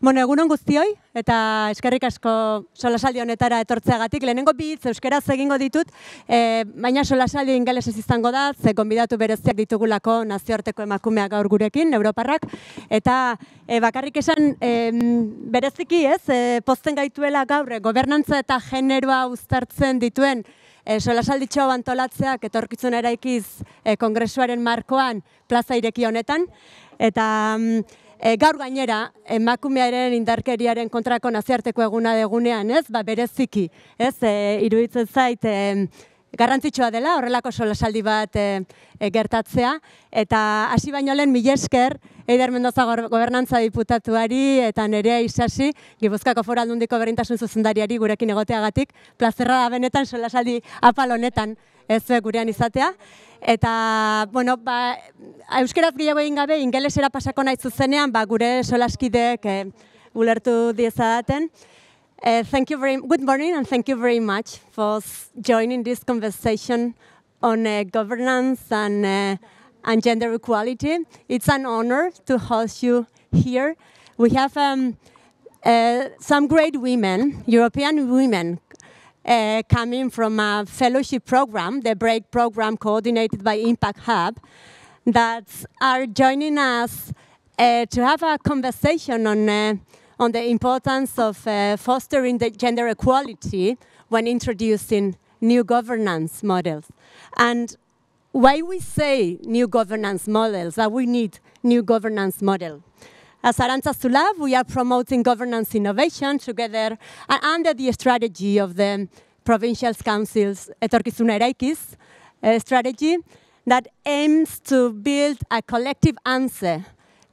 Bueno, egunon guztioi, eta eskerrik asko solasaldi honetara etortzeagatik. Lehenengo bi hitz euskeraz egingo ditut, e, baina solasaldi ingelesez izango da, ze konbidatu bereziak ditugulako nazioarteko emakumeak gaur gurekin, Europarrak, eta e, bakarrik esan e, bereziki ez, e, posten gaituela gaur, gobernantza eta generoa uztartzen dituen e, solasalditxo antolatzeak etorkitzun eraikiz e, kongresuaren markoan plaza ireki honetan, eta... Mm, E, gaur gainera, emakumearen indarkeriaren kontrako naziarteko eguna egunean, ez? Ba, bereziki, ez? E, iruditzen zait, e, garrantzitsua dela, horrelako solasaldi bat e, e, gertatzea, eta hasi baino lehen mila esker, Eider Mendoza gobernantza diputatuari eta nerea isasi, Gibuzkako foraldundiko berintasun zuzendariari gurekin egoteagatik, plazerra da benetan solasaldi apal honetan ez gurean izatea. Eta, bueno, ba, euskeraz gehiago egin gabe, ingelesera pasako nahi zuzenean, ba, gure eh, ulertu diezadaten. Uh, thank you very good morning and thank you very much for joining this conversation on uh, governance and uh, and gender equality. It's an honor to host you here. We have um, some great women, European women, uh, coming from a fellowship program, the BREAK program coordinated by Impact Hub, that are joining us uh, to have a conversation on, uh, on the importance of uh, fostering the gender equality when introducing new governance models. And why we say new governance models, that we need new governance model. As Arantzazu Lab, we are promoting governance innovation together under the strategy of the Provincial Council's Etorkizuna Eraikiz uh, strategy that aims to build a collective answer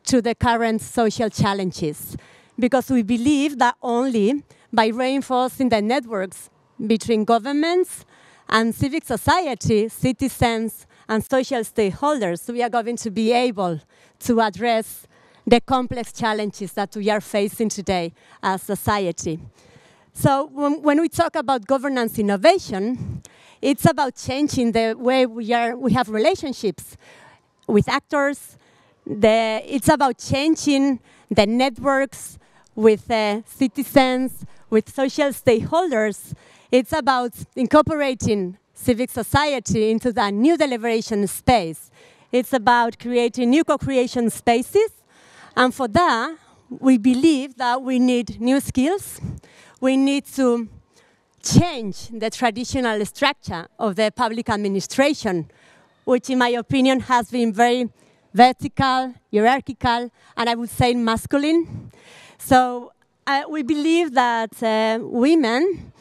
to the current social challenges. Because we believe that only by reinforcing the networks between governments and civic society, citizens, and social stakeholders, we are going to be able to address the complex challenges that we are facing today as society. So when, we talk about governance innovation, it's about changing the way we, are, we have relationships with actors. The, it's about changing the networks with uh, citizens, with social stakeholders. It's about incorporating civic society into that new deliberation space. It's about creating new co-creation spaces and for that, we believe that we need new skills. We need to change the traditional structure of the public administration, which in my opinion has been very vertical, hierarchical, and I would say masculine. So uh, we believe that uh, women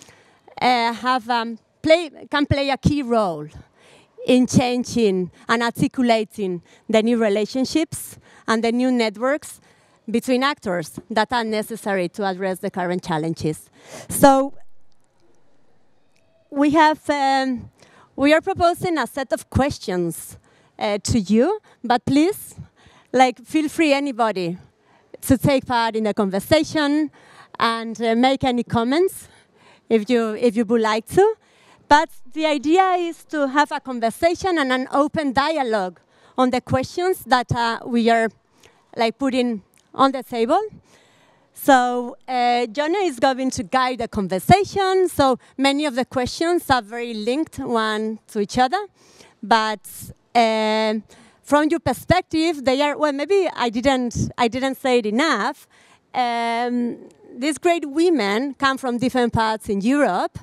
uh, have, um, play, can play a key role in changing and articulating the new relationships and the new networks between actors that are necessary to address the current challenges. So we have, um, we are proposing a set of questions uh, to you, but please, like, feel free anybody to take part in the conversation and uh, make any comments if you, if you would like to. But the idea is to have a conversation and an open dialogue on the questions that uh, we are like putting on the table. So uh, Jone is going to guide the conversation. So many of the questions are very linked one to each other. But uh, from your perspective, they are, well, maybe I didn't, I didn't say it enough. Um, these great women come from different parts in Europe,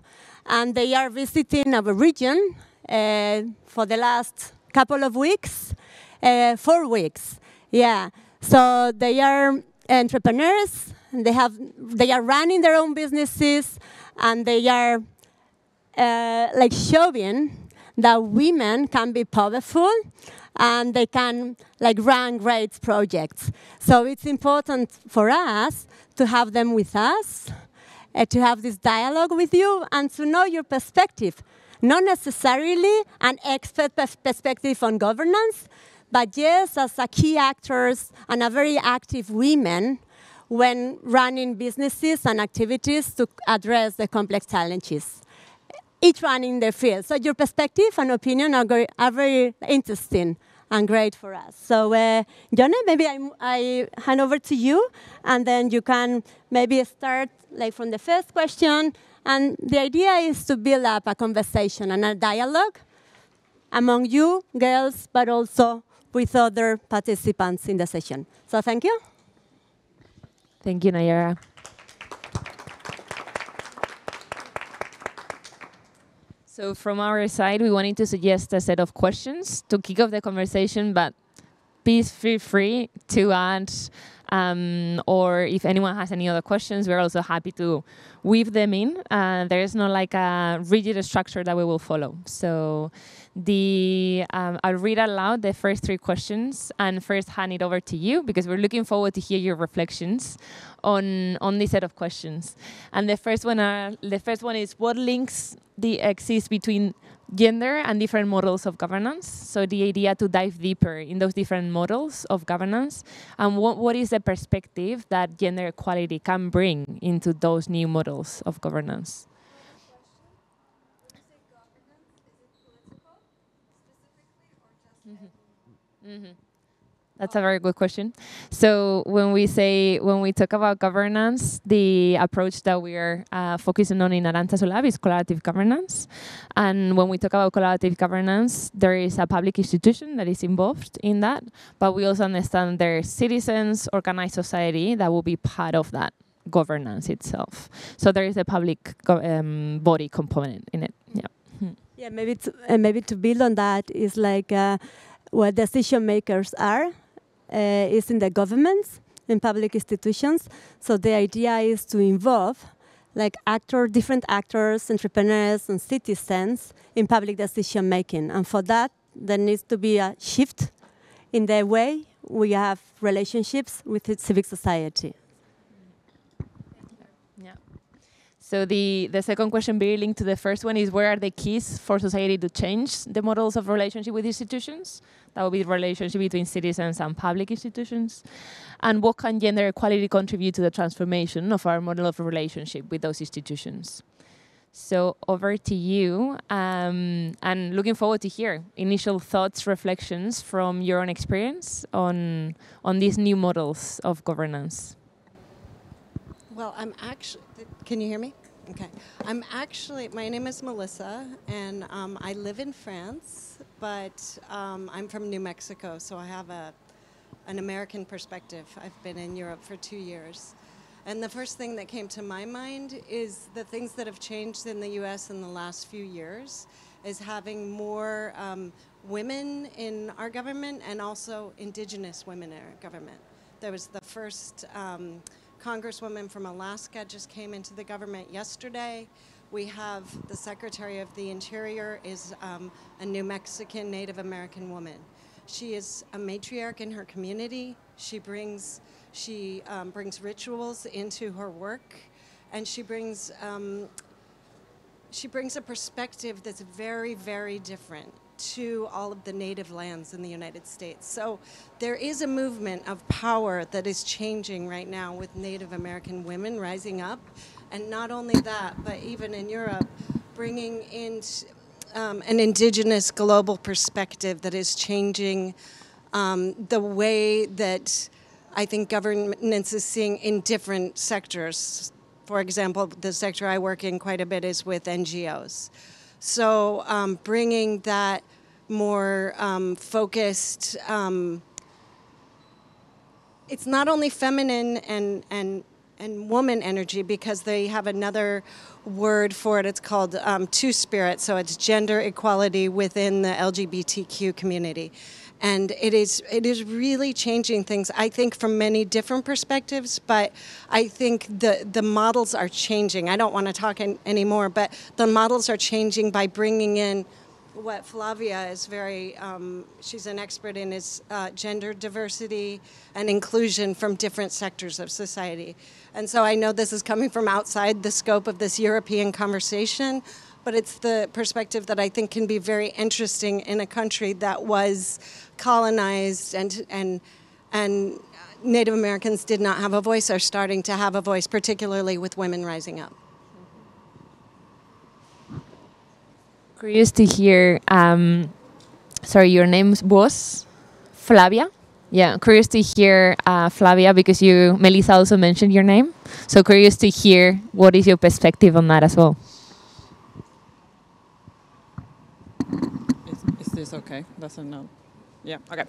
and they are visiting our region uh, for the last couple of weeks, uh, four weeks. Yeah. So they are entrepreneurs. They have they are running their own businesses, and they are uh, like showing that women can be powerful and they can like run great projects. So it's important for us to have them with us, uh, to have this dialogue with you, and to know your perspective. Not necessarily an expert perspective on governance, but yes, as a key actors and a very active women when running businesses and activities to address the complex challenges, each one in their field. So your perspective and opinion are, are very interesting and great for us. So, uh, Jone, maybe I, I hand over to you, and then you can maybe start like from the first question. And the idea is to build up a conversation and a dialogue among you, girls, but also with other participants in the session. So thank you. Thank you, Nayara. So from our side, we wanted to suggest a set of questions to kick off the conversation, but please feel free to add um, or if anyone has any other questions, we're also happy to weave them in. Uh, there is no like a rigid structure that we will follow. So the um, I'll read aloud the first three questions and first hand it over to you because we're looking forward to hear your reflections on on this set of questions. And the first one are, the first one is what links the exist between gender and different models of governance. So the idea to dive deeper in those different models of governance and what, what is the perspective that gender equality can bring into those new models of governance. Mm -hmm. Mm -hmm. That's a very good question. So when we say when we talk about governance, the approach that we are uh, focusing on in Arantzazu Lab is collaborative governance. And when we talk about collaborative governance, there is a public institution that is involved in that, but we also understand there are citizens, organized society that will be part of that governance itself. So there is a public um, body component in it. Yeah. Hmm. Yeah, maybe to, uh, maybe to build on that is like uh, what decision makers are uh, is in the governments, in public institutions. So the idea is to involve like actor, different actors, entrepreneurs, and citizens in public decision making. And for that, there needs to be a shift in the way we have relationships with civic society. So the, the second question very linked to the first one is where are the keys for society to change the models of relationship with institutions? That would be the relationship between citizens and public institutions. And what can gender equality contribute to the transformation of our model of relationship with those institutions? So over to you, um, and looking forward to hear initial thoughts, reflections from your own experience on on these new models of governance. Well, I'm actually. Can you hear me? Okay. I'm actually, my name is Melissa, and um, I live in France, but um, I'm from New Mexico, so I have a, an American perspective. I've been in Europe for two years. And the first thing that came to my mind is the things that have changed in the US in the last few years is having more um, women in our government and also indigenous women in our government. There was the first um, Congresswoman from Alaska just came into the government yesterday. We have the Secretary of the Interior is um, a New Mexican Native American woman. She is a matriarch in her community. She brings she um, brings rituals into her work, and she brings um, she brings a perspective that's very very different to all of the native lands in the United States. So there is a movement of power that is changing right now with Native American women rising up. And not only that, but even in Europe, bringing in um, an indigenous global perspective that is changing um, the way that I think governance is seeing in different sectors. For example, the sector I work in quite a bit is with NGOs. So um, bringing that more um, focused, um, it's not only feminine and, and, and woman energy because they have another word for it. It's called um, Two Spirit, so it's gender equality within the LGBTQ community and it is it is really changing things. I think from many different perspectives, but I think the the models are changing. I don't want to talk in, anymore, but the models are changing by bringing in what Flavia is very, um, she's an expert in is uh, gender diversity and inclusion from different sectors of society. And so I know this is coming from outside the scope of this European conversation, but it's the perspective that I think can be very interesting in a country that was colonized and and and Native Americans did not have a voice are starting to have a voice, particularly with women rising up. Curious to hear. Um, sorry, your name was Flavia. Yeah, curious to hear uh, Flavia because you, Melissa, also mentioned your name. So curious to hear what is your perspective on that as well. Is, is this okay? Doesn't know. Yeah. Okay.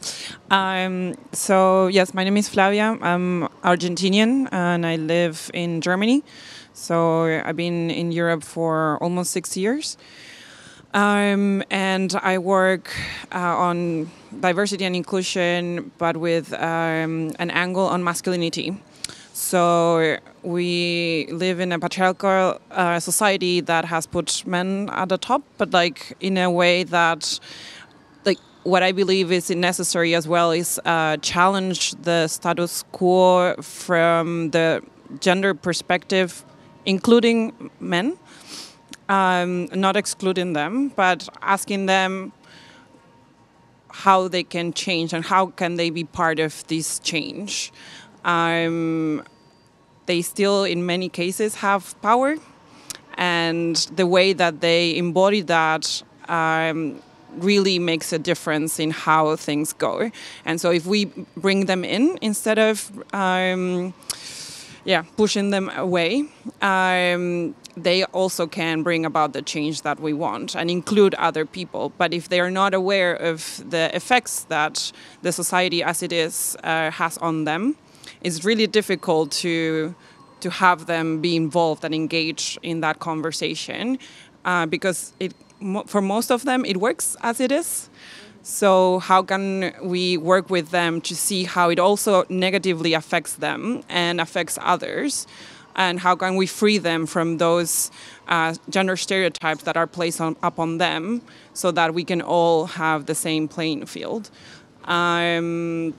Um, so yes, my name is Flavia. I'm Argentinian and I live in Germany. So I've been in Europe for almost six years. Um, and I work uh, on diversity and inclusion, but with um, an angle on masculinity. So we live in a patriarchal uh, society that has put men at the top, but like in a way that, like, what I believe is necessary as well is uh, challenge the status quo from the gender perspective, including men um, not excluding them, but asking them how they can change and how can they be part of this change. Um, they still, in many cases, have power, and the way that they embody that um, really makes a difference in how things go. And so, if we bring them in instead of um, yeah, pushing them away, um, they also can bring about the change that we want and include other people. But if they are not aware of the effects that the society as it is uh, has on them, it's really difficult to to have them be involved and engage in that conversation uh, because it for most of them it works as it is so, how can we work with them to see how it also negatively affects them and affects others? And how can we free them from those uh, gender stereotypes that are placed on, upon them so that we can all have the same playing field? Um,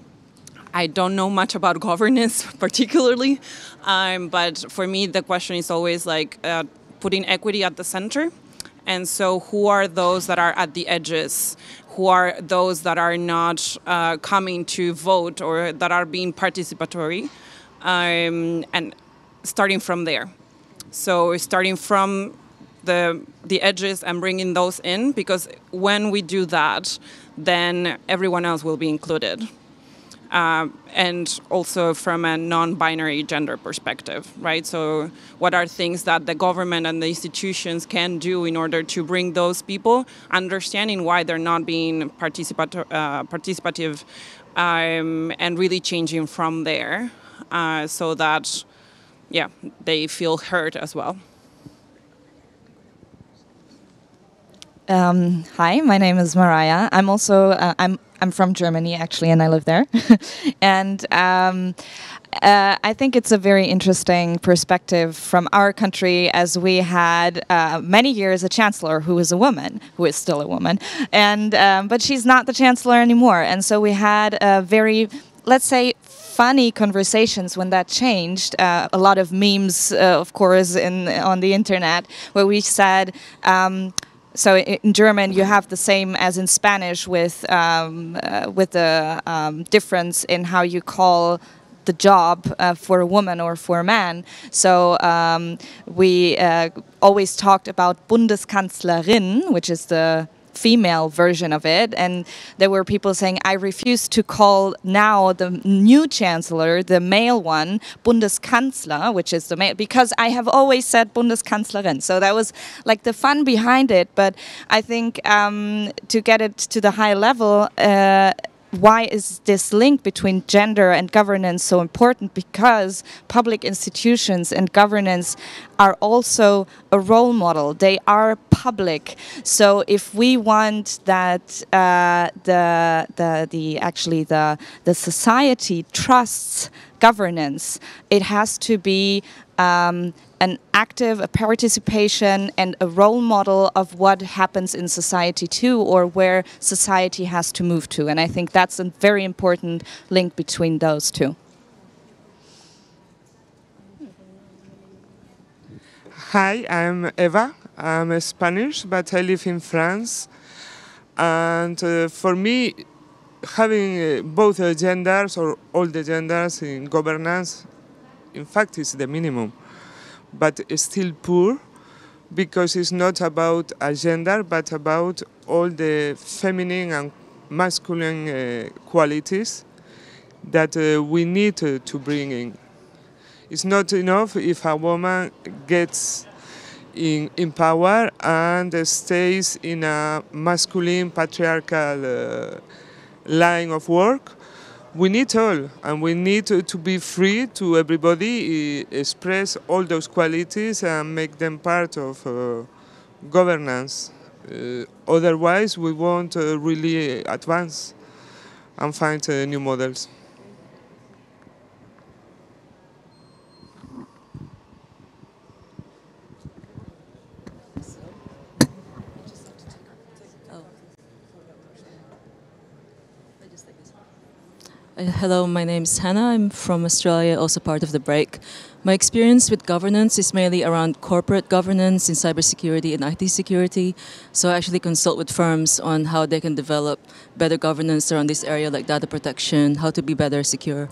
I don't know much about governance particularly, um, but for me, the question is always like uh, putting equity at the center. And so, who are those that are at the edges? who are those that are not uh, coming to vote or that are being participatory, um, and starting from there. So starting from the the edges and bringing those in, because when we do that, then everyone else will be included. Uh, and also from a non-binary gender perspective, right? So, what are things that the government and the institutions can do in order to bring those people, understanding why they're not being participat- uh, participative, um, and really changing from there, uh, so that, yeah, they feel heard as well. Um, hi, my name is Mariah. I'm also uh, I'm I'm from Germany actually, and I live there. and um, uh, I think it's a very interesting perspective from our country, as we had uh, many years a chancellor who was a woman, who is still a woman, and um, but she's not the chancellor anymore. And so we had a very, let's say, funny conversations when that changed. Uh, a lot of memes, uh, of course, in on the internet, where we said. Um, so in German you have the same as in Spanish with um, uh, with the um, difference in how you call the job uh, for a woman or for a man. So um, we uh, always talked about Bundeskanzlerin, which is the female version of it. And there were people saying, I refuse to call now the new chancellor, the male one, Bundeskanzler, which is the male, because I have always said Bundeskanzlerin. So that was like the fun behind it. But I think um, to get it to the high level, uh, why is this link between gender and governance so important? Because public institutions and governance are also a role model. They are public. So if we want that uh, the the the actually the the society trusts governance, it has to be um, an active a participation and a role model of what happens in society too or where society has to move to. And i think that's a very important link between those two. Hi i'm eva. I'm spanish but i live in france. And uh, for me having uh, both uh, genders or all the genders in governance in fact is the minimum but still poor because it's not about gender but about all the feminine and masculine uh, qualities that uh, we need to, to bring in. It's not enough if a woman gets in, in power and stays in a masculine patriarchal uh, line of work. We need all, and we need to, to be free to everybody express all those qualities and make them part of uh, governance. Uh, otherwise, we won't uh, really advance and find uh, new models. Uh, hello, my name is Hannah. I'm from Australia, also part of the break. My experience with governance is mainly around corporate governance in cybersecurity and IT security. So I actually consult with firms on how they can develop better governance around this area, like data protection, how to be better secure.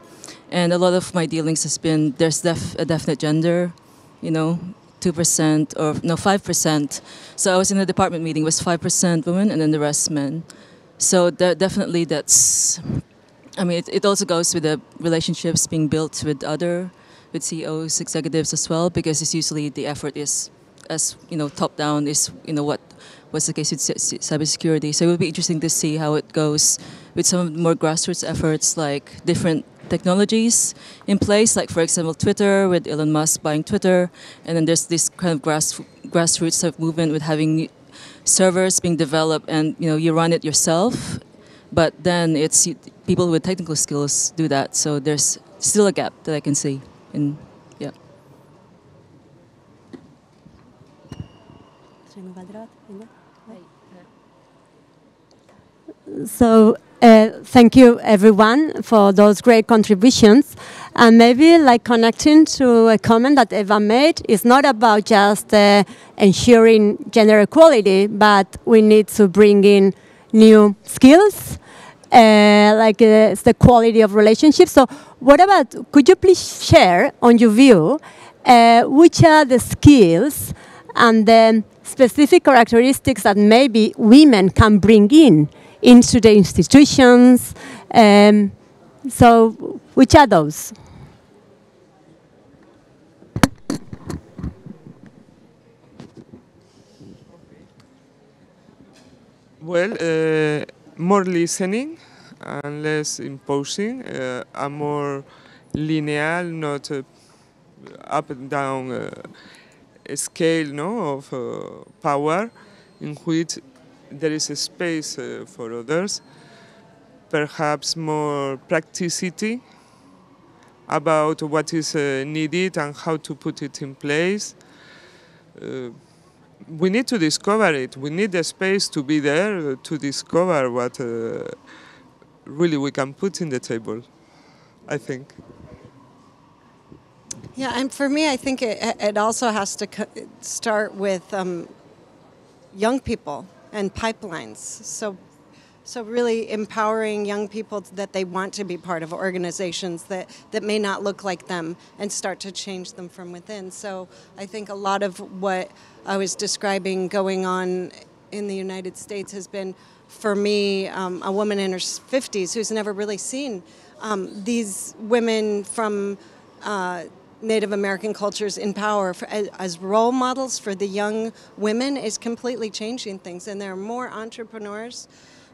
And a lot of my dealings has been there's def- a definite gender, you know, two percent or no five percent. So I was in a department meeting, was five percent women and then the rest men. So de- definitely that's I mean, it, it also goes with the relationships being built with other, with CEOs, executives as well, because it's usually the effort is, as you know, top down is you know what what's the case with cybersecurity. So it would be interesting to see how it goes with some more grassroots efforts, like different technologies in place, like for example Twitter with Elon Musk buying Twitter, and then there's this kind of grass grassroots movement with having servers being developed and you know you run it yourself but then it's people with technical skills do that. So there's still a gap that I can see. Yeah. So uh, thank you everyone for those great contributions. And maybe like connecting to a comment that Eva made, it's not about just uh, ensuring gender equality, but we need to bring in new skills uh, like uh, the quality of relationships. So, what about? Could you please share on your view uh, which are the skills and the specific characteristics that maybe women can bring in into the institutions? Um, so, which are those? Well, uh, more listening and less imposing, uh, a more linear, not uh, up and down uh, scale no, of uh, power in which there is a space uh, for others, perhaps more practicity about what is uh, needed and how to put it in place we need to discover it. We need the space to be there to discover what uh, really we can put in the table. I think. Yeah, and for me, I think it, it also has to start with um, young people and pipelines. So so really empowering young people that they want to be part of organizations that, that may not look like them and start to change them from within. So I think a lot of what I was describing going on in the United States has been, for me, um, a woman in her 50s who's never really seen um, these women from uh, Native American cultures in power for, as, as, role models for the young women is completely changing things. And there are more entrepreneurs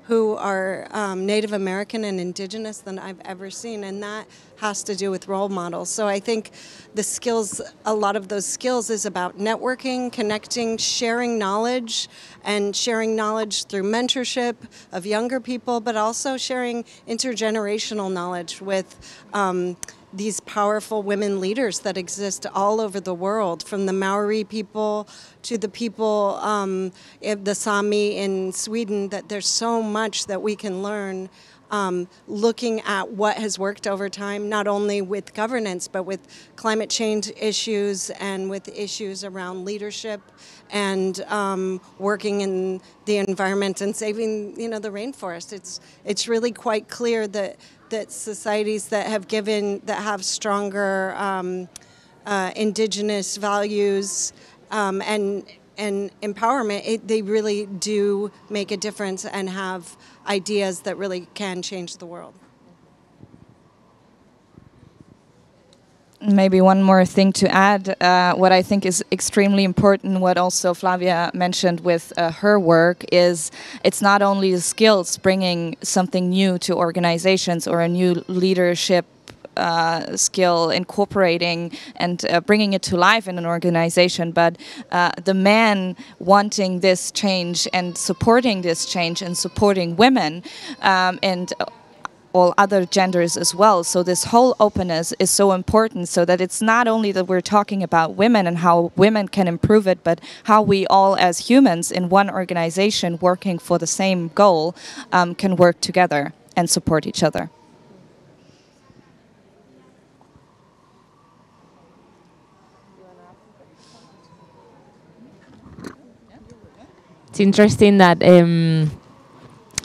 who are um, Native American and Indigenous than I've ever seen, and that has to do with role models. So I think the skills, a lot of those skills, is about networking, connecting, sharing knowledge, and sharing knowledge through mentorship of younger people, but also sharing intergenerational knowledge with. Um, these powerful women leaders that exist all over the world, from the Maori people to the people, um, the Sami in Sweden, that there's so much that we can learn. Um, looking at what has worked over time, not only with governance, but with climate change issues and with issues around leadership and um, working in the environment and saving, you know, the rainforest. It's it's really quite clear that that societies that have given that have stronger um, uh, indigenous values um, and and empowerment, it, they really do make a difference and have ideas that really can change the world. maybe one more thing to add uh, what i think is extremely important what also flavia mentioned with uh, her work is it's not only the skills bringing something new to organizations or a new leadership uh, skill incorporating and uh, bringing it to life in an organization, but uh, the men wanting this change and supporting this change and supporting women um, and all other genders as well. So this whole openness is so important so that it's not only that we're talking about women and how women can improve it, but how we all as humans in one organization working for the same goal um, can work together and support each other. It's interesting that um,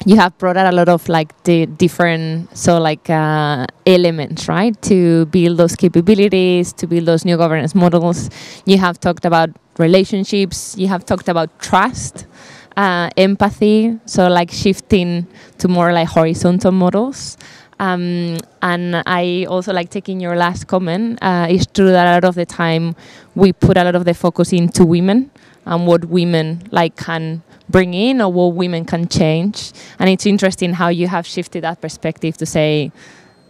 you have brought out a lot of like the different so like uh, elements right? To build those capabilities to build those new governance models. You have talked about relationships. You have talked about trust uh, empathy. So like shifting to more like horizontal models. Um, and I also like taking your last comment. Uh, it's true that a lot of the time we put a lot of the focus into women and what women like can bring in or what women can change. And it's interesting how you have shifted that perspective to say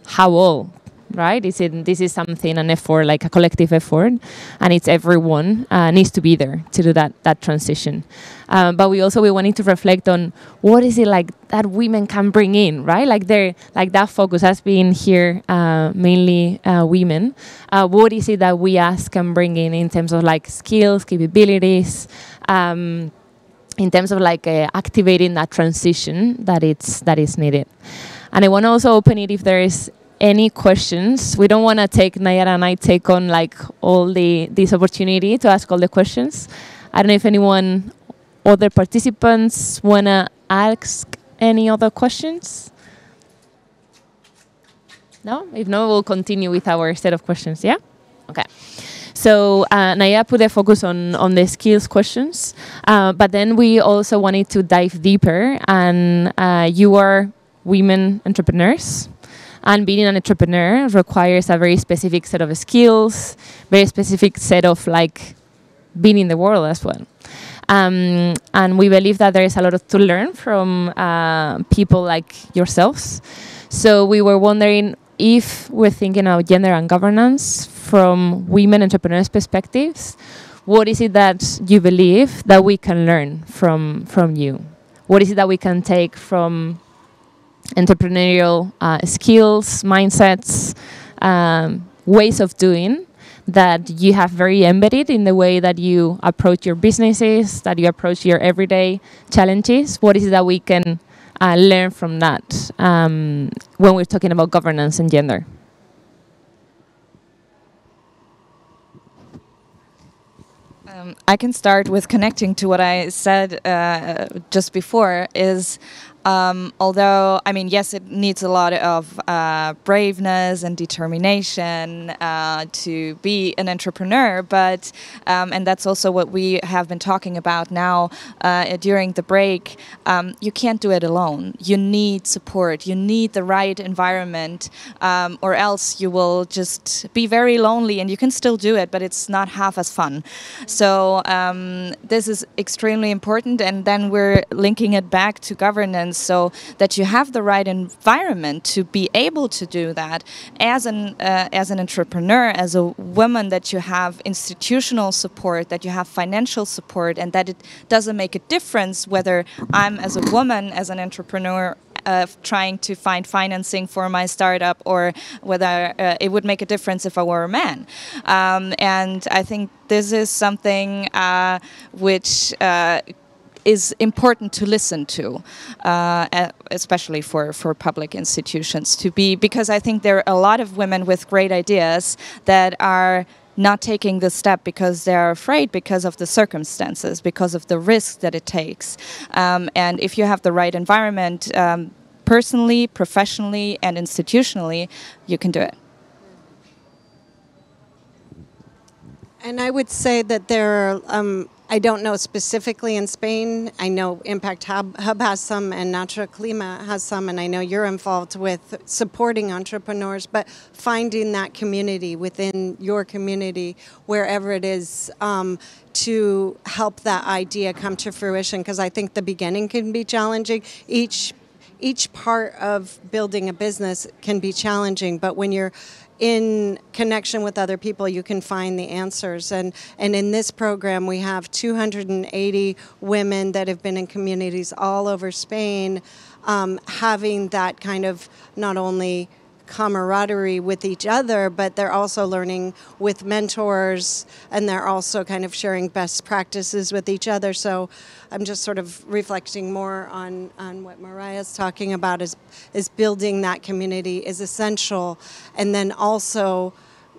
how all right? Is it this is something an effort like a collective effort, and it's everyone uh, needs to be there to do that that transition. Um, but we also we wanted to reflect on what is it like that women can bring in, right? Like they're like that focus has been here uh, mainly uh, women. Uh, what is it that we as can bring in in terms of like skills, capabilities? Um, in terms of like uh, activating that transition that it's that is needed. And I want to also open it if there is any questions. We don't want to take Nayara and I take on like all the this opportunity to ask all the questions. I don't know if anyone, other participants, want to ask any other questions. No, if not, we'll continue with our set of questions. Yeah, okay. So uh, Naya put a focus on, on the skills questions, uh, but then we also wanted to dive deeper. And uh, you are women entrepreneurs, and being an entrepreneur requires a very specific set of skills, very specific set of like being in the world as well. Um, and we believe that there is a lot of, to learn from uh, people like yourselves. So we were wondering if we're thinking about gender and governance from women entrepreneurs' perspectives, what is it that you believe that we can learn from from you? What is it that we can take from entrepreneurial uh, skills, mindsets, um, ways of doing that you have very embedded in the way that you approach your businesses, that you approach your everyday challenges? What is it that we can uh, learn from that um, when we're talking about governance and gender? Um, I can start with connecting to what I said uh, just before. Is um, although, I mean, yes, it needs a lot of uh, braveness and determination uh, to be an entrepreneur, but, um, and that's also what we have been talking about now uh, during the break, um, you can't do it alone. You need support, you need the right environment, um, or else you will just be very lonely and you can still do it, but it's not half as fun. So, um, this is extremely important, and then we're linking it back to governance so that you have the right environment to be able to do that as an uh, as an entrepreneur as a woman that you have institutional support that you have financial support and that it doesn't make a difference whether I'm as a woman as an entrepreneur uh, trying to find financing for my startup or whether uh, it would make a difference if I were a man. Um, and I think this is something uh, which uh, is important to listen to, uh, especially for, for public institutions to be, because I think there are a lot of women with great ideas that are not taking the step because they're afraid because of the circumstances, because of the risk that it takes. Um, and if you have the right environment, um, personally, professionally, and institutionally, you can do it. And I would say that there are, um, I don't know specifically in Spain. I know Impact Hub, Hub has some, and Naturklima has some, and I know you're involved with supporting entrepreneurs, but finding that community within your community, wherever it is, um, to help that idea come to fruition. Because I think the beginning can be challenging. Each each part of building a business can be challenging, but when you're in connection with other people, you can find the answers. And, and in this program, we have 280 women that have been in communities all over Spain, um, having that kind of not only camaraderie with each other, but they're also learning with mentors and they're also kind of sharing best practices with each other. So I'm just sort of reflecting more on, on what Mariah's talking about is, is building that community is essential. And then also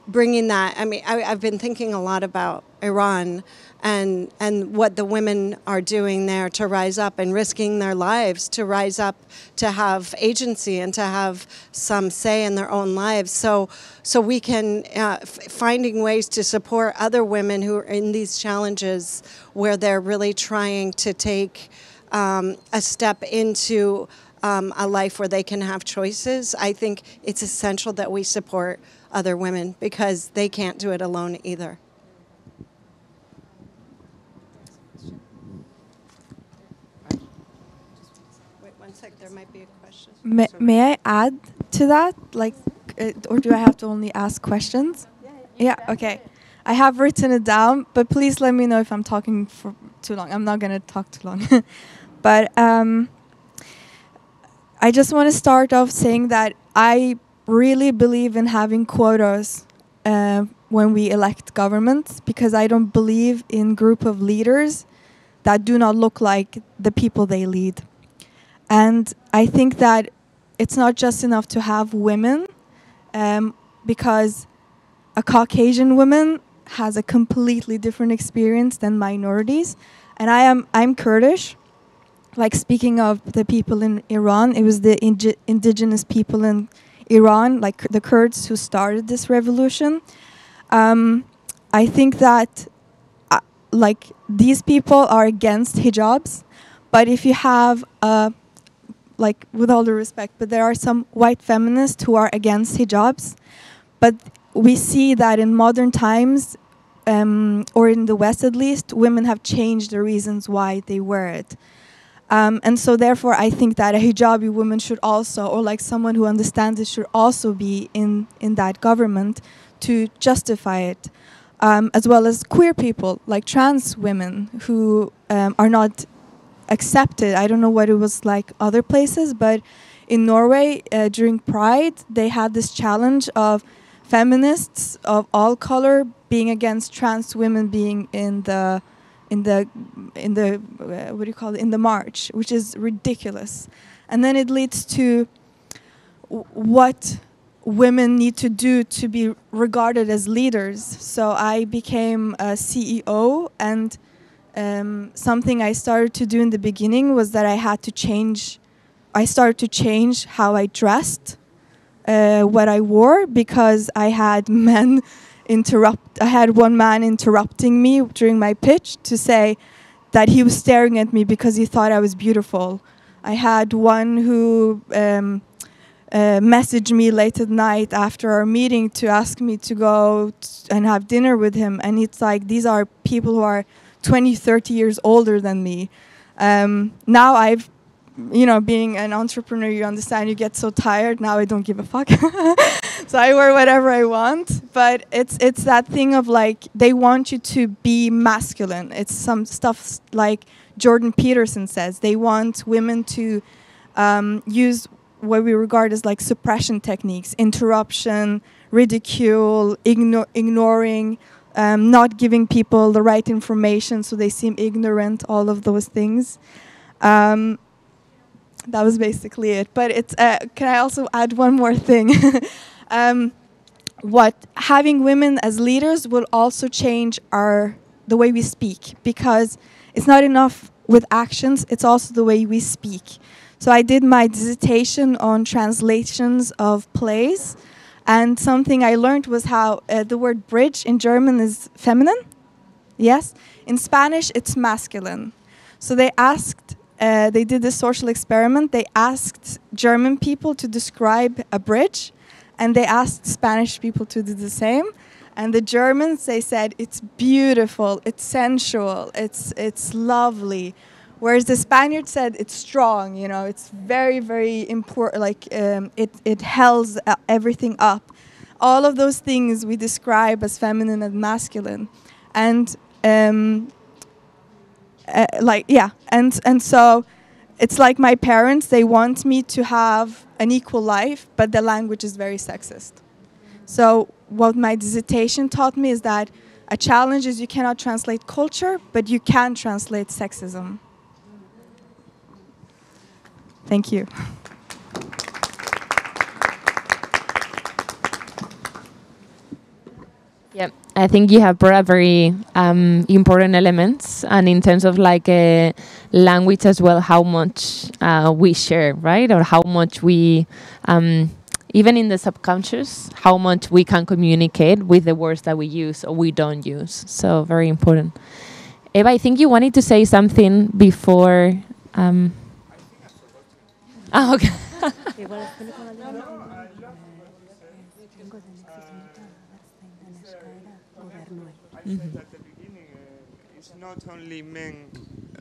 bringing that, I mean, I, I've been thinking a lot about Iran and and what the women are doing there to rise up and risking their lives to rise up to have agency and to have some say in their own lives. So so we can uh, finding ways to support other women who are in these challenges where they're really trying to take um, a step into um, a life where they can have choices. I think it's essential that we support other women because they can't do it alone either there might be a question. May, may I add to that? Like, uh, or do I have to only ask questions? Yeah, okay. I have written it down, but please let me know if I'm talking for too long. I'm not going to talk too long. but um, I just want to start off saying that I really believe in having quotas uh, when we elect governments because I don't believe in group of leaders that do not look like the people they lead. And I think that it's not just enough to have women, um, because a Caucasian woman has a completely different experience than minorities. And I am I'm Kurdish. Like speaking of the people in Iran, it was the indi- indigenous people in Iran, like the Kurds, who started this revolution. Um, I think that uh, like these people are against hijabs, but if you have a like with all the respect, but there are some white feminists who are against hijabs. But we see that in modern times, um, or in the West at least, women have changed the reasons why they wear it. Um, and so, therefore, I think that a hijabi woman should also, or like someone who understands it, should also be in, in that government to justify it. Um, as well as queer people, like trans women, who um, are not accepted. I don't know what it was like other places, but in Norway uh, during Pride, they had this challenge of feminists of all color being against trans women being in the in the in the uh, what do you call it in the march, which is ridiculous. And then it leads to what women need to do to be regarded as leaders. So I became a CEO and um, something I started to do in the beginning was that I had to change. I started to change how I dressed, uh, what I wore, because I had men interrupt. I had one man interrupting me during my pitch to say that he was staring at me because he thought I was beautiful. I had one who um, uh, messaged me late at night after our meeting to ask me to go and have dinner with him, and it's like these are people who are 20, 30 years older than me. Um, now I've, you know, being an entrepreneur, you understand, you get so tired. Now I don't give a fuck. so I wear whatever I want. But it's it's that thing of like they want you to be masculine. It's some stuff like Jordan Peterson says. They want women to um, use what we regard as like suppression techniques, interruption, ridicule, igno- ignoring um, not giving people the right information so they seem ignorant, all of those things. Um, that was basically it. But it's uh, can I also add one more thing? um, what having women as leaders will also change our the way we speak because it's not enough with actions; it's also the way we speak. So I did my dissertation on translations of plays and something I learned was how uh, the word bridge in German is feminine. Yes? In Spanish, it's masculine. So they asked, uh, they did this social experiment. They asked German people to describe a bridge, and they asked Spanish people to do the same. And the Germans, they said, it's beautiful, it's sensual, it's, it's lovely. Whereas the Spaniards said it's strong, you know, it's very, very important, like um, it, it held uh, everything up. All of those things we describe as feminine and masculine. And um, uh, like yeah and and so it's like my parents they want me to have an equal life but the language is very sexist. So what my dissertation taught me is that a challenge is you cannot translate culture but you can translate sexism. Thank you Yeah, I think you have brought up very um, important elements, and in terms of like uh, language as well, how much uh, we share, right, or how much we, um, even in the subconscious, how much we can communicate with the words that we use or we don't use. So very important. Eva, I think you wanted to say something before. Um, ah, okay. Mm-hmm. At the beginning, uh, it's not only men,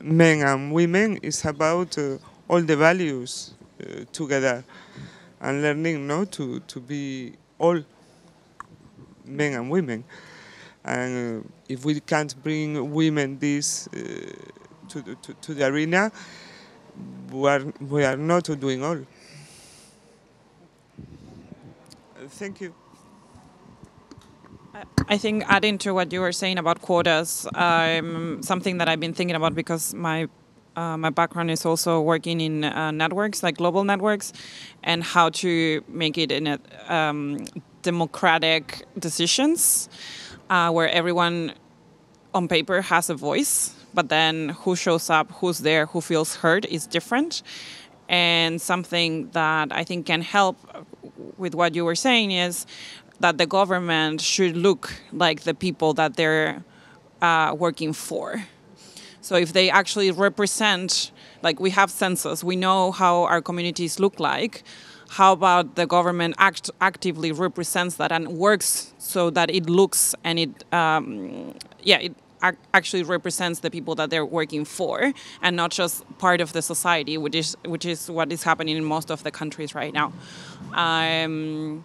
men and women. It's about uh, all the values uh, together, and learning, no, to to be all men and women. And uh, if we can't bring women this uh, to, the, to to the arena, we are we are not doing all. Thank you. I think adding to what you were saying about quotas, um, something that I've been thinking about because my uh, my background is also working in uh, networks, like global networks, and how to make it in a um, democratic decisions uh, where everyone on paper has a voice, but then who shows up, who's there, who feels heard is different. And something that I think can help with what you were saying is that the government should look like the people that they're uh, working for. So if they actually represent, like we have census, we know how our communities look like. How about the government act actively represents that and works so that it looks and it, um, yeah, it ac actually represents the people that they're working for and not just part of the society, which is which is what is happening in most of the countries right now. Um,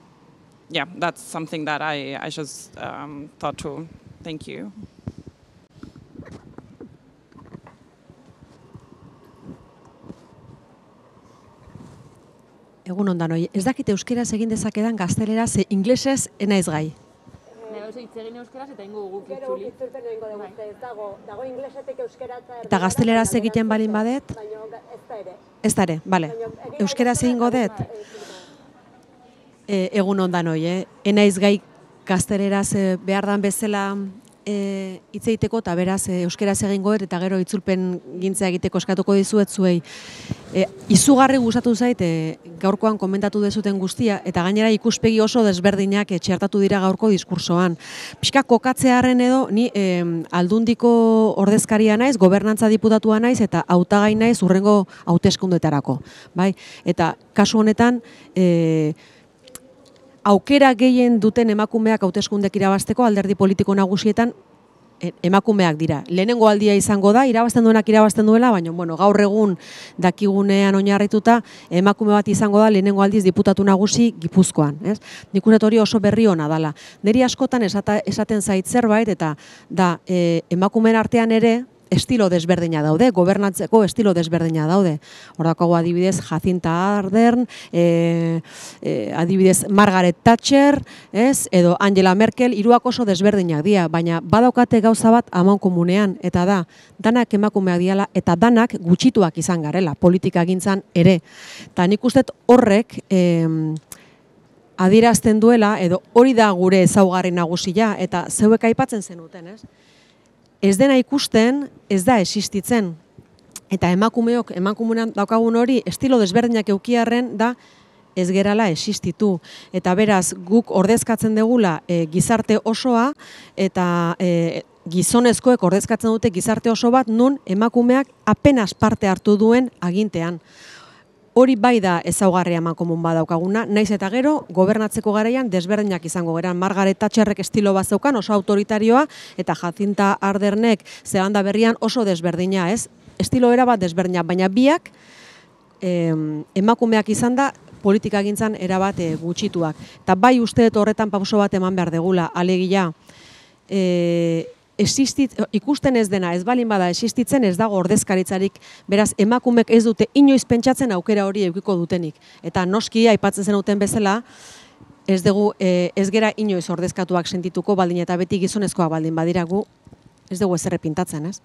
yeah, that's something that I, I just um, thought to. Thank you. Egun ondan, oi, ez dakit euskeraz egin dezakedan gaztelera ze inglesez enaiz gai. Eta gazteleraz egiten balin badet? Ez da ere, bale. Euskeraz egingo dut? E, egun ondan hoi, eh? Enaiz gai gazteleraz e, behar dan bezala e, hitz egiteko eta beraz e, euskeraz egingo eta gero itzulpen gintzea egiteko eskatuko dizuet zuei. E, izugarri gustatu zait e, gaurkoan komentatu dezuten guztia eta gainera ikuspegi oso desberdinak etxertatu dira gaurko diskursoan. Pixka kokatzearen edo ni e, aldundiko ordezkaria naiz, gobernantza diputatua naiz eta hautagai naiz urrengo hauteskundetarako. Bai? Eta kasu honetan e, aukera gehien duten emakumeak hauteskundek irabasteko alderdi politiko nagusietan e, emakumeak dira. Lehenengo aldia izango da, irabazten duenak irabazten duela, baina bueno, gaur egun dakigunean oinarrituta emakume bat izango da lehenengo aldiz diputatu nagusi Gipuzkoan, ez? Nik hori oso berri ona dala. Neri askotan esaten zait zerbait eta da e, emakumeen artean ere estilo desberdina daude, gobernatzeko estilo desberdina daude. Hordako adibidez Jacinta Ardern, e, e, adibidez Margaret Thatcher, ez? edo Angela Merkel, hiruak oso desberdinak dira, baina badaukate gauza bat amon komunean, eta da, danak emakumeak diala, eta danak gutxituak izan garela, politika gintzan ere. Ta nik uste horrek, e, adierazten duela, edo hori da gure ezaugarri nagusia, eta zeuek aipatzen zenuten, ez? Ez dena ikusten, ez da existitzen. Eta emakumeok, emakumean daukagun hori, estilo desberdinak eukiarren da, ez gerala existitu. Eta beraz, guk ordezkatzen degula e, gizarte osoa, eta e, gizonezkoek ordezkatzen dute gizarte oso bat nun emakumeak apenas parte hartu duen agintean. Hori bai da ezaugarria eman komun badaukaguna, naiz eta gero gobernatzeko garaian desberdinak izango geran. Margaret Thatcherrek estilo bat oso autoritarioa eta Jacinta Ardernek zehanda berrian oso desberdina, ez? Estilo era bat desberdina, baina biak em, emakumeak izan da politika gintzan erabat e, gutxituak. Eta bai uste horretan pauso bat eman behar degula, alegia, e, existit, ikusten ez dena, ez balin bada existitzen ez dago ordezkaritzarik, beraz emakumek ez dute inoiz pentsatzen aukera hori eukiko dutenik. Eta noski aipatzen zen duten bezala, ez dugu e, ez gera inoiz ordezkatuak sentituko baldin eta beti gizonezkoa baldin badiragu, ez dugu ez pintatzen, ez?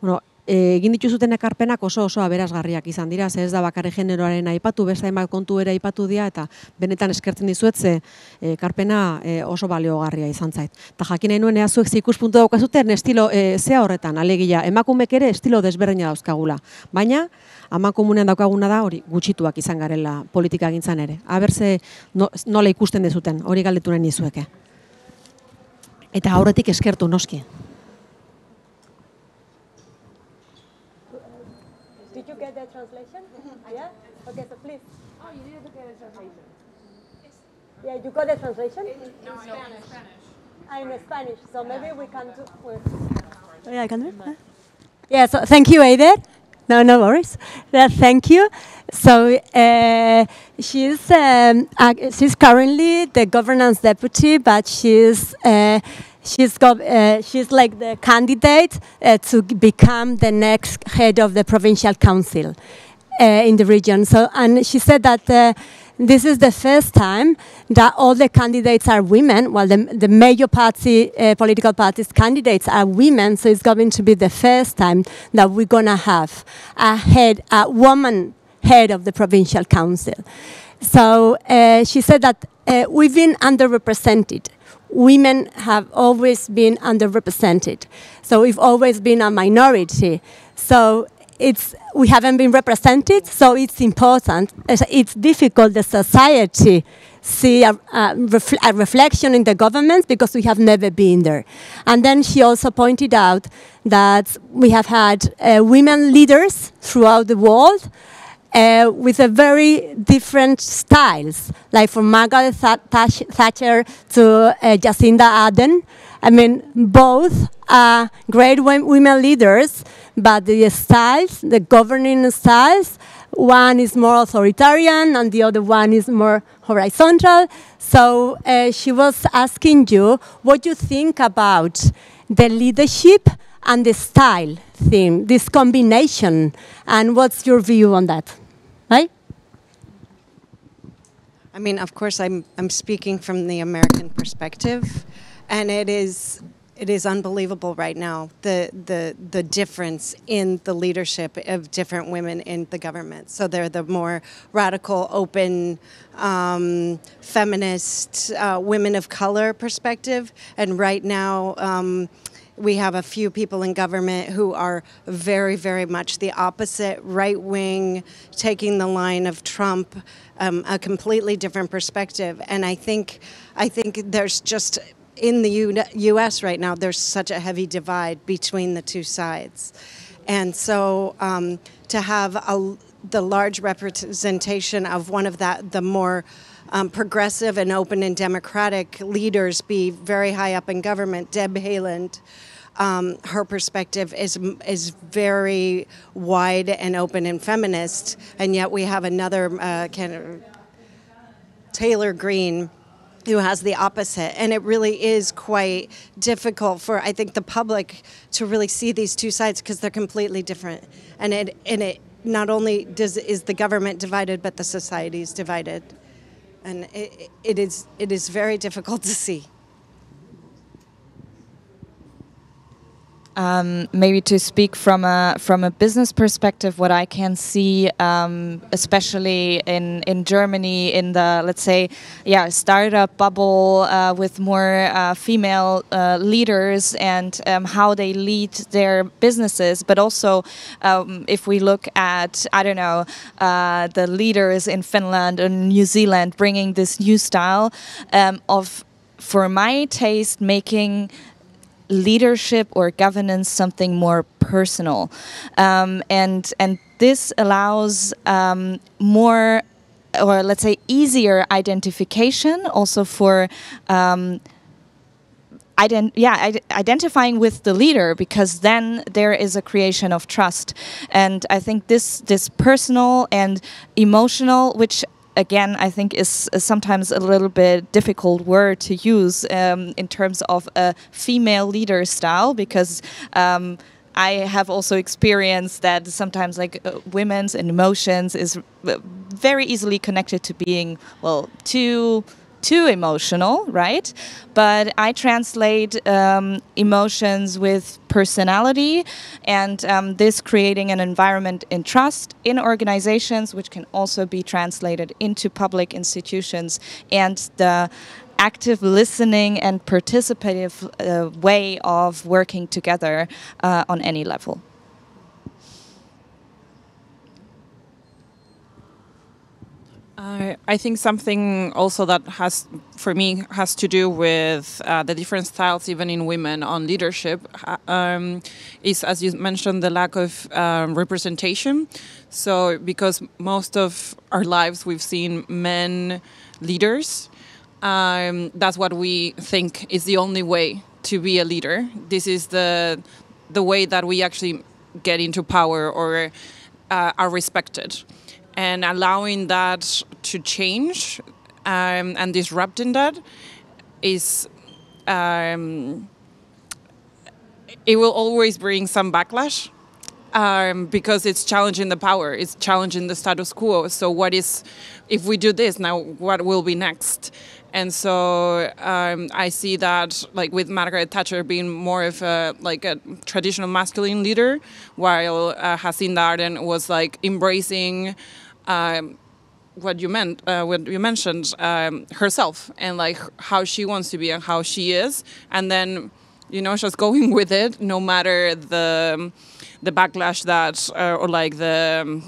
Bueno, egin dituzuten ekarpenak oso oso aberasgarriak izan dira, ze ez da bakarri generoaren aipatu, beste hainbat kontu ere aipatu dira eta benetan eskertzen dizuet ze ekarpena e, oso baliogarria izan zait. Ta jakin nahi nuen ea zuek ze ikuspuntu daukazuten estilo e, zea horretan, alegia, emakumek ere estilo desberdina dauzkagula. Baina, ama komunean daukaguna da hori gutxituak izan garela politika gintzan ere. Aber ze no, nola ikusten dezuten, hori galdetu nahi nizueke. Eta aurretik eskertu noski. Did you get the translation? Yeah? Okay, so please. Oh, you didn't get the translation. Yeah, you got the translation? No, in Spanish. Ah, in Spanish. So maybe we can do. Well, oh, yeah, I can do it. huh? Yeah, so thank you, Eider. No, no worries. Yeah, thank you. So uh, she's um, ac- she's currently the governance deputy, but she's uh, she's got uh, she's like the candidate uh, to become the next head of the provincial council uh, in the region. So, and she said that uh, this is the first time that all the candidates are women. Well, the, the major party, uh, political parties candidates are women. So it's going to be the first time that we're gonna have a head, a woman head of the provincial council. So uh, she said that we've been underrepresented. Women have always been underrepresented. So we've always been a minority. So it's we haven't been represented, so it's important. It's, difficult the society see a, a, refl- a reflection in the government because we have never been there. And then she also pointed out that we have had uh, women leaders throughout the world uh, with a very different styles, like from Margaret Tha- Thatcher to uh, Jacinda Ardern. I mean, both are great women leaders, but the styles, the governing styles, one is more authoritarian and the other one is more horizontal. So uh, she was asking you what you think about the leadership and the style thing, this combination, and what's your view on that? Right? I mean, of course, I'm I'm speaking from the American perspective, and it is it is unbelievable right now the the the difference in the leadership of different women in the government. So they're the more radical, open, um, feminist, uh, women of color perspective, and right now. Um, we have a few people in government who are very, very much the opposite, right wing, taking the line of Trump, um, a completely different perspective. And I think, I think there's just in the U- U.S. right now, there's such a heavy divide between the two sides, and so um, to have a, the large representation of one of that, the more um, progressive and open and democratic leaders be very high up in government. Deb Haaland, um, her perspective is is very wide and open and feminist, and yet we have another uh, of Taylor Greene who has the opposite. And it really is quite difficult for i think the public to really see these two sides because they're completely different. And it and it not only does is the government divided but the society is divided and it, it is it is very difficult to see um, maybe to speak from a from a business perspective, what I can see, um, especially in in Germany, in the let's say, yeah, startup bubble uh, with more uh, female uh, leaders and um, how they lead their businesses, but also um, if we look at I don't know uh, the leaders in Finland and New Zealand bringing this new style um, of, for my taste, making leadership or governance something more personal, um, and and this allows um, more or let's say easier identification also for um, ident- yeah, id- identifying with the leader because then there is a creation of trust. And i think this this personal and emotional which again i think is, sometimes a little bit difficult word to use um, in terms of a female leader style because um, I have also experienced that sometimes like uh, women's and emotions is uh, very easily connected to being well too too emotional, right? But I translate um, emotions with personality, and um, this creating an environment in trust in organizations, which can also be translated into public institutions, and the active listening and participative uh, way of working together uh, on any level. Uh, I think something also that has, for me, has to do with uh, the different styles, even in women, on leadership, um, is, as you mentioned, the lack of um, representation. So, because most of our lives we've seen men leaders, um, that's what we think is the only way to be a leader. This is the the way that we actually get into power or uh, are respected and allowing that to change um, and disrupting that is um, it will always bring some backlash um, because it's challenging the power it's challenging the status quo. So what is if we do this now what will be next? And so um, I see that like with Margaret Thatcher being more of a like a traditional masculine leader, while uh, Jacinda Ardern was like embracing um, what you meant, uh, what you mentioned um, herself and like how she wants to be and how she is, and then you know just going with it no matter the the backlash that uh, or like the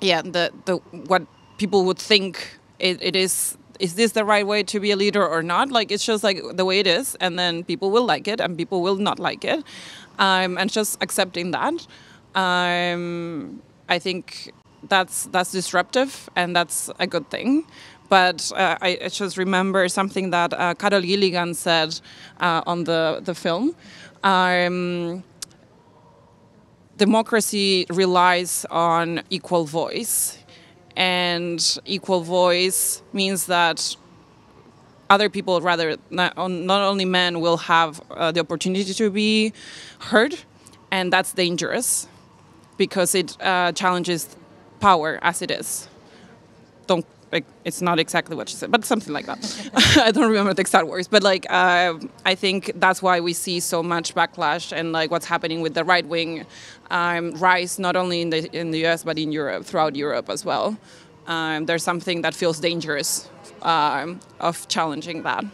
yeah the the what people would think it, it is is this the right way to be a leader or not? Like it's just like the way it is, and then people will like it and people will not like it, um, and just accepting that. Um, I think that's that's disruptive and that's a good thing. But uh, I, I, just remember something that uh, Carol Gilligan said uh, on the the film. Um, democracy relies on equal voice and equal voice means that other people rather not, only men will have uh, the opportunity to be heard and that's dangerous because it uh, challenges power as it is. Don't like it's not exactly what she said but something like that. I don't remember the exact words but like uh, i think that's why we see so much backlash and like what's happening with the right wing um, rise not only in the in the us but in europe throughout europe as well. Um, there's something that feels dangerous um, of challenging that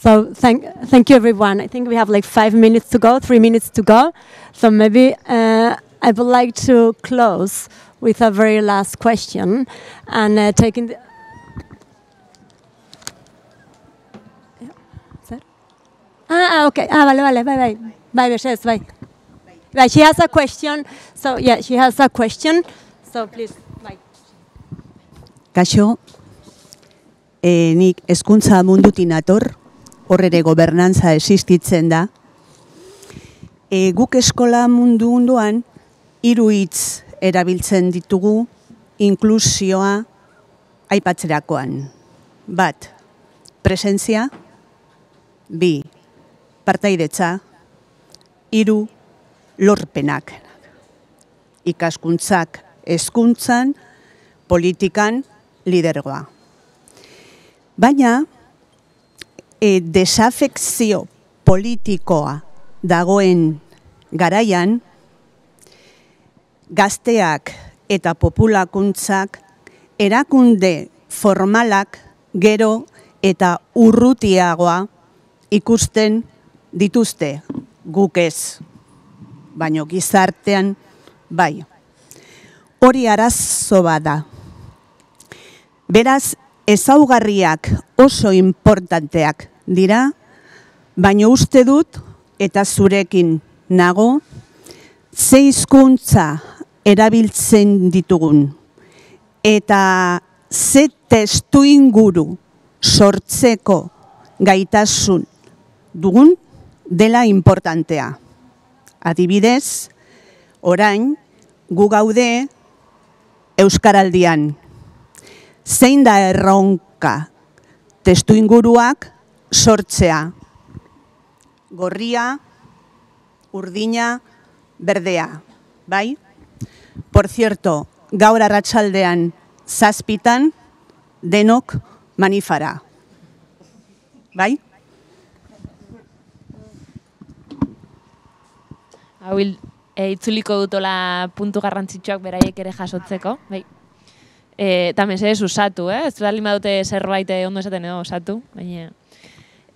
So thank, thank you everyone. I think we have like five minutes to go, three minutes to go. So maybe uh, I would like to close with a very last question and uh, taking the Ah, okay. Ah, vale, vale. Bye, bye. Bye, yes, bye. Bye. She has a question. So, yeah, she has a question. So, please, bye. Kaixo, e, nik eskuntza mundutin ator, hor ere gobernantza existitzen da. E, guk eskola mundu munduan hiru hitz erabiltzen ditugu inklusioa aipatzerakoan. Bat, presentzia, bi, partaidetza, hiru, lorpenak. Ikaskuntzak hezkuntzan, politikan lidergoa. Baina, e, desafekzio politikoa dagoen garaian, gazteak eta populakuntzak erakunde formalak gero eta urrutiagoa ikusten dituzte guk ez, baino gizartean bai. hori arazo bada. Beraz, ezaugarriak oso importanteak dira, baina uste dut, eta zurekin nago, ze hizkuntza erabiltzen ditugun, eta ze testu inguru sortzeko gaitasun dugun dela importantea. Adibidez, orain, gu gaude Euskaraldian. Zein da erronka testu inguruak sortzea. Gorria, urdina, berdea. Bai? Por cierto, gaur arratsaldean zazpitan denok manifara. Bai? Hau e, itzuliko dutola puntu garrantzitsuak beraiek ere jasotzeko. Bai. E, eta mesedez usatu, eh? Ez dut badute zerbait eh, ondo esaten edo usatu. Baina,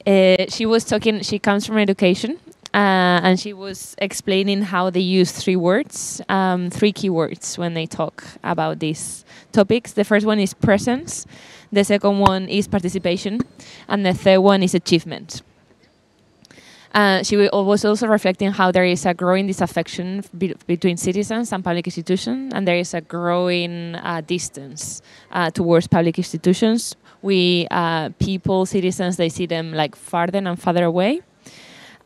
e, she was talking, she comes from education, uh, and she was explaining how they use three words, um, three keywords when they talk about these topics. The first one is presence, the second one is participation, and the third one is achievement. Uh, she was also reflecting how there is a growing disaffection be between citizens and public institutions, and there is a growing uh, distance uh, towards public institutions. We uh, people, citizens, they see them like farther and farther away.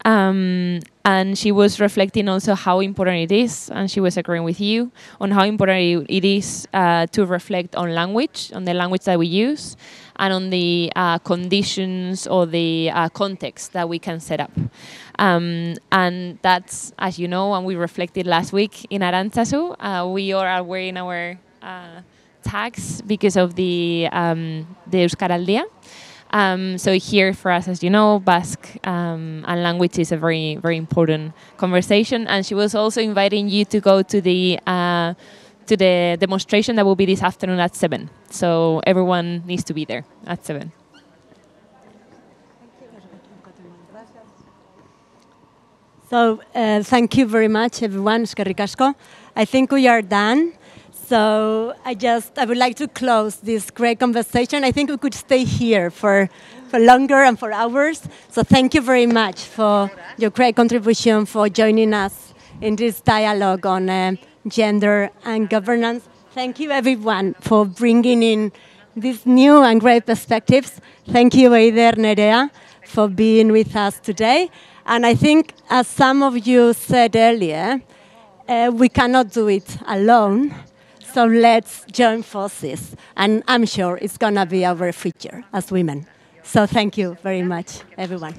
Um, and she was reflecting also how important it is, and she was agreeing with you on how important it is uh, to reflect on language, on the language that we use, and on the uh, conditions or the uh, context that we can set up. Um, and that's, as you know, and we reflected last week in Arantzazu, uh, we are wearing our uh, tags because of the, um, the. Um, so here for us, as you know, Basque um, and language is a very, very important conversation. And she was also inviting you to go to the uh, to the demonstration that will be this afternoon at seven. So everyone needs to be there at seven. So uh, thank you very much, everyone. I think we are done. So I just I would like to close this great conversation. I think we could stay here for for longer and for hours. So thank you very much for your great contribution for joining us in this dialogue on uh, gender and governance. Thank you everyone for bringing in these new and great perspectives. Thank you Eider Nerea for being with us today. And I think as some of you said earlier, uh, we cannot do it alone. So let's join forces. And I'm sure it's going to be our future as women. So thank you very much, everyone.